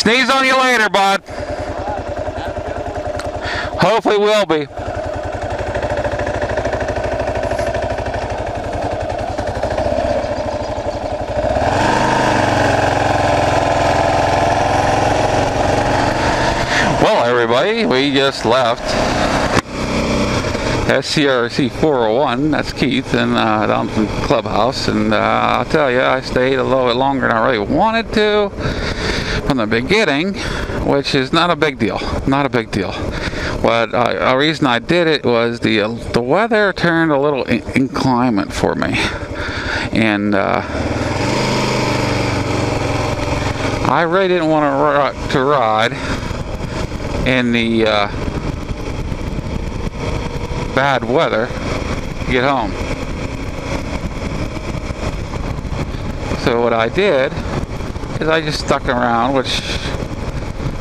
Sneeze on you later, bud. Hopefully will be. Well, everybody, we just left SCRC 401. That's Keith and uh, down from Clubhouse. And uh, I'll tell you, I stayed a little bit longer than I really wanted to from the beginning, which is not a big deal. Not a big deal. But uh, a reason I did it was the uh, the weather turned a little in- inclement for me, and uh, I really didn't want to, ri- to ride in the uh, bad weather to get home. So what I did I just stuck around, which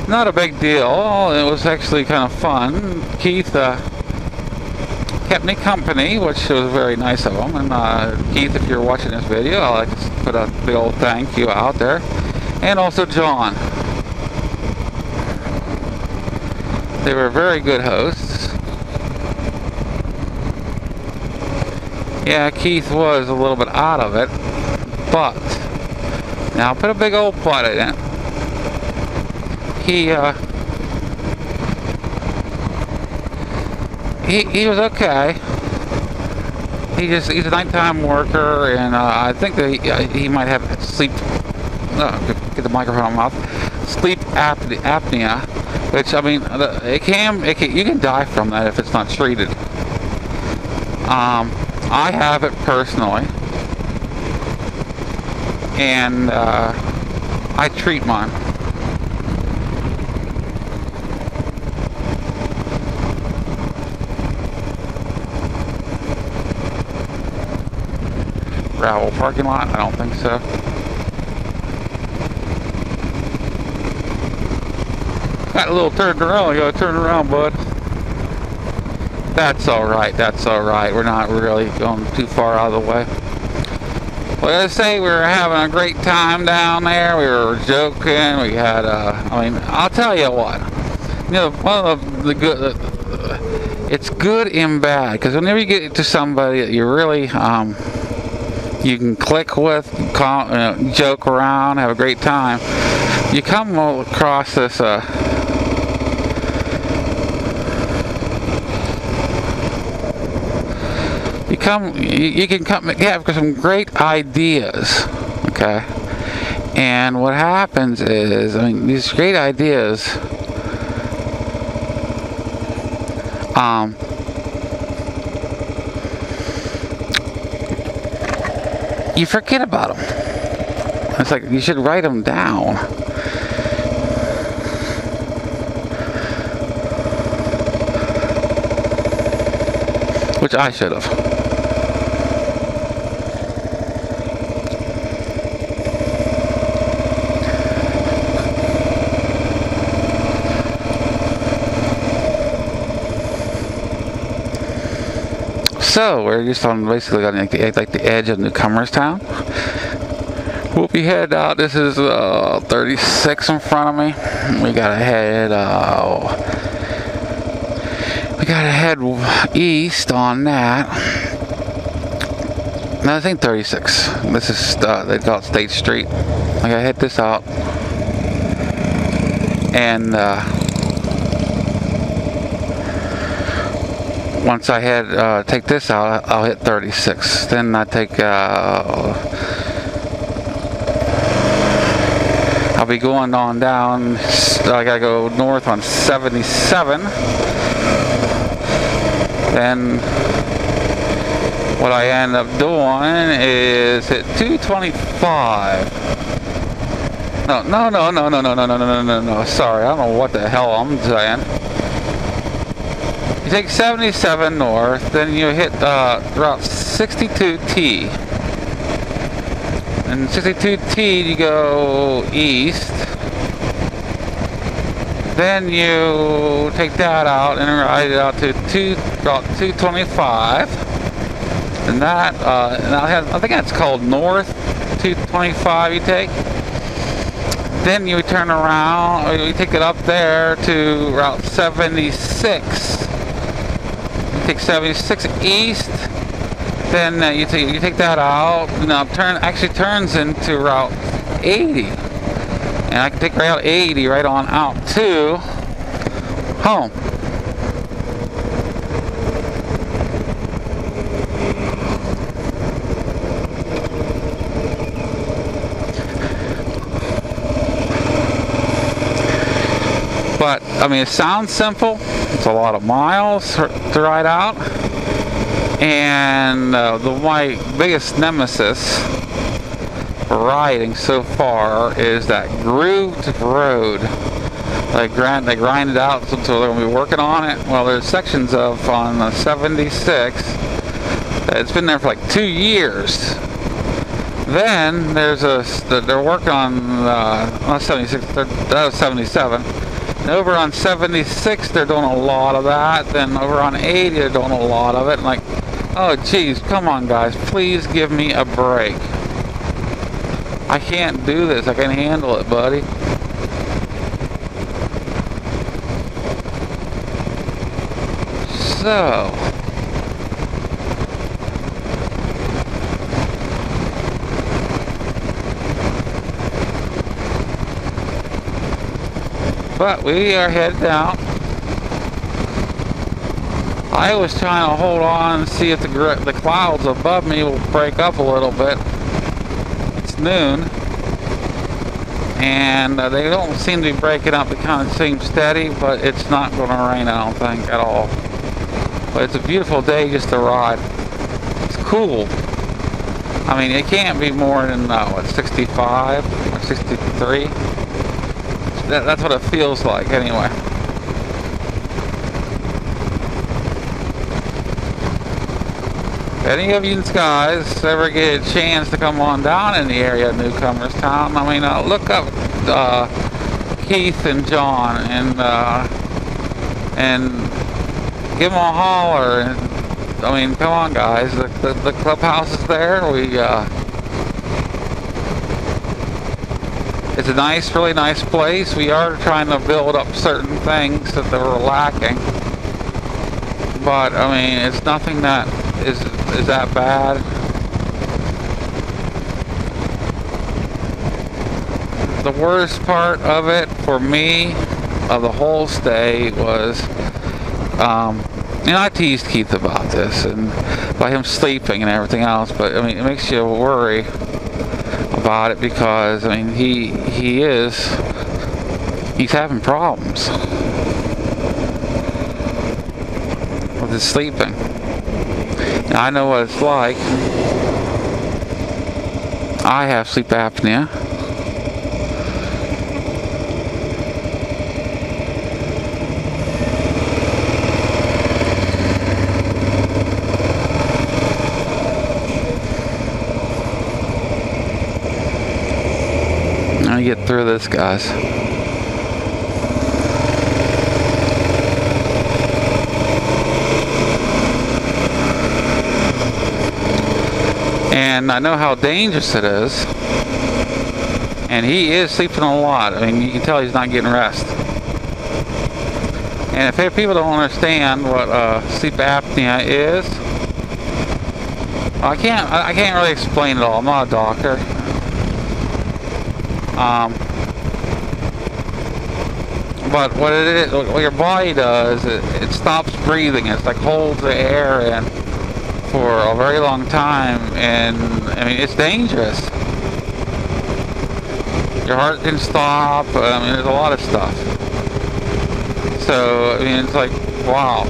not a big deal. It was actually kind of fun. Keith uh, kept me company, which was very nice of him. And uh, Keith, if you're watching this video, I'd like to put a big old thank you out there. And also John. They were very good hosts. Yeah, Keith was a little bit out of it, but now put a big old butt in it. He uh, he he was okay. He just he's a nighttime worker, and uh, I think that he, uh, he might have sleep. Uh, get the microphone on my mouth. Sleep apne- apnea, which I mean, it can, it can you can die from that if it's not treated. Um, I have it personally, and uh, I treat mine. Gravel parking lot? I don't think so. Got a little turned around. You gotta turn around, bud. That's alright. That's alright. We're not really going too far out of the way. Well, let's say we were having a great time down there. We were joking. We had, uh, I mean, I'll tell you what. You know, one of the good, uh, it's good and bad because whenever you get to somebody that you really, um, you can click with, call, uh, joke around, have a great time. You come across this, uh, you come, you, you can come, have some great ideas, okay? And what happens is, I mean, these great ideas, um, you forget about them. It's like you should write them down. Which I should have. So we're just on basically on like the, like the edge of Newcomerstown. We'll be headed out. This is uh, 36 in front of me. We gotta head. Uh, we gotta head east on that. No, I think 36. This is uh, they call it State Street. I gotta head this out, and uh, once I head uh, take this out, I'll hit 36. Then I take. Uh, I'll be going on down. I gotta go north on 77. Then what I end up doing is hit 225. No, no, no, no, no, no, no, no, no, no, no. Sorry, I don't know what the hell I'm saying. You take 77 north, then you hit uh, Route 62T. And 62T, you go east. Then you take that out and ride it out to two, Route 225. And that, uh, and I, have, I think that's called North 225 you take. then you turn around, you take it up there to Route 76. Take 76 east, then uh, you take you take that out. Now turn actually turns into Route 80, and I can take Route 80 right on out to home. But, I mean, it sounds simple. It's a lot of miles to ride out. And uh, the, my biggest nemesis riding so far is that grooved road. They grind, they grind it out so they're going to be working on it. Well, there's sections of on the 76. It's been there for like two years. Then there's a they're working on uh, 76. That was 77 over on 76, they're doing a lot of that. Then over on 80, they're doing a lot of it. And like, oh, geez, come on, guys. Please give me a break. I can't do this. I can't handle it, buddy. So, But we are headed out. I was trying to hold on and see if the, the clouds above me will break up a little bit. It's noon. And uh, they don't seem to be breaking up. It kind of seems steady, but it's not going to rain, I don't think, at all. But it's a beautiful day just to ride. It's cool. I mean, it can't be more than, uh, what, 65 or 63? That, that's what it feels like anyway. any of you guys ever get a chance to come on down in the area of Newcomerstown, I mean, uh, look up uh, Keith and John and uh, and give them a holler. And, I mean, come on, guys. The, the, the clubhouse is there. We uh, It's a nice, really nice place. We are trying to build up certain things that were lacking. But, I mean, it's nothing that is, is that bad. The worst part of it for me, of the whole stay, was, um, and I teased Keith about this and by him sleeping and everything else, but I mean, it makes you worry about it because I mean he he is he's having problems with his sleeping. I know what it's like. I have sleep apnea. Get through this, guys. And I know how dangerous it is. And he is sleeping a lot. I mean, you can tell he's not getting rest. And if people don't understand what uh, sleep apnea is, I can't. I can't really explain it all. I'm not a doctor. Um, but what it is, what your body does, it, it stops breathing. It's like holds the air in for a very long time, and I mean it's dangerous. Your heart can stop. I mean, there's a lot of stuff. So I mean, it's like wow.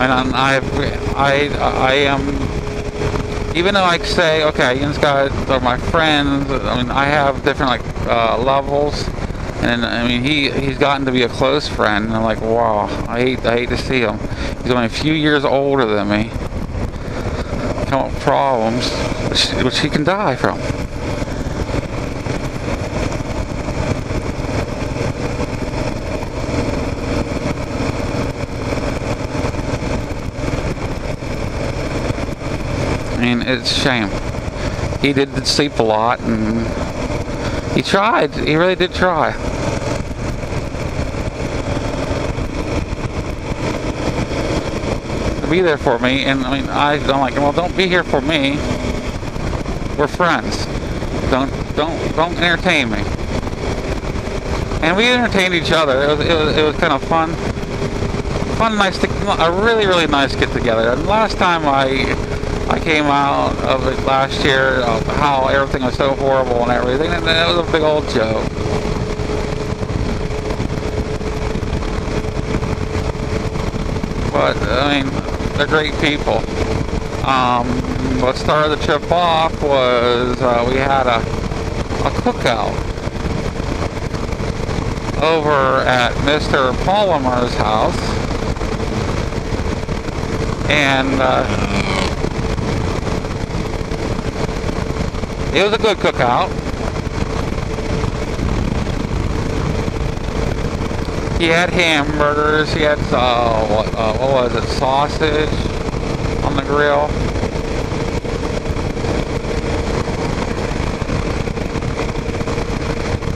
And I, I, I am even though I say, okay, these guys are my friends, I mean, I have different like uh, levels, and I mean, he he's gotten to be a close friend, and I'm like, wow, I hate I hate to see him. He's only a few years older than me. Come up problems, which, which he can die from. Mean, it's a shame. He did sleep a lot, and he tried. He really did try. To be there for me, and I mean, I don't like. Well, don't be here for me. We're friends. Don't don't don't entertain me. And we entertained each other. It was it was, it was kind of fun. Fun, nice, a really really nice get together. And last time I came out of it last year of how everything was so horrible and everything, and it was a big old joke. But I mean, they're great people. Um, what started the trip off was uh, we had a, a cookout over at Mr. Palmer's house. And uh, it was a good cookout. He had hamburgers. He had uh, what, uh, what was it? Sausage on the grill.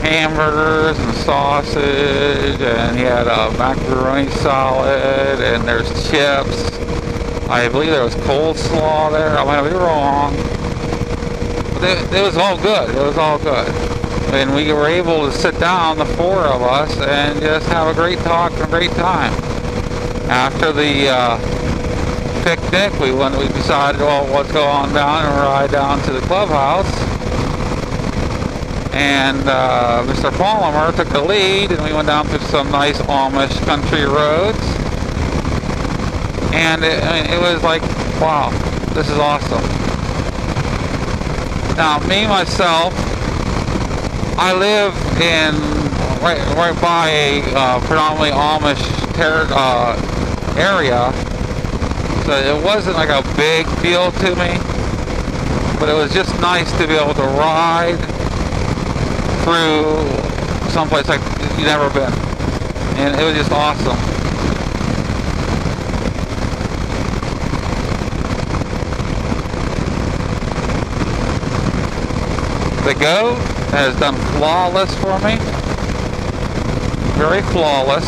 Hamburgers and sausage, and he had a macaroni salad, and there's chips. I believe there was coleslaw there. I might be wrong. It, it was all good. It was all good and we were able to sit down, the four of us, and just have a great talk and a great time. After the uh, picnic, we went. We decided, well, let's go on down and ride down to the clubhouse. And uh, Mr. Palmer took the lead, and we went down through some nice Amish country roads. And it, it was like, wow, this is awesome. Now, me myself, I live in right, right by a uh, predominantly Amish ter- uh, area, so it wasn't like a big deal to me. But it was just nice to be able to ride through someplace like you've never been, and it was just awesome. The goat has done flawless for me. Very flawless.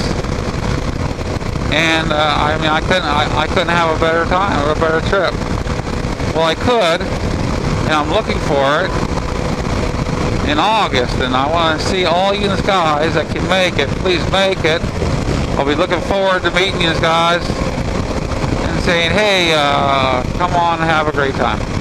And uh, I mean, I couldn't, I, I couldn't have a better time or a better trip. Well, I could, and I'm looking for it in August, and I want to see all you guys that can make it. Please make it. I'll be looking forward to meeting you guys and saying, hey, uh, come on have a great time.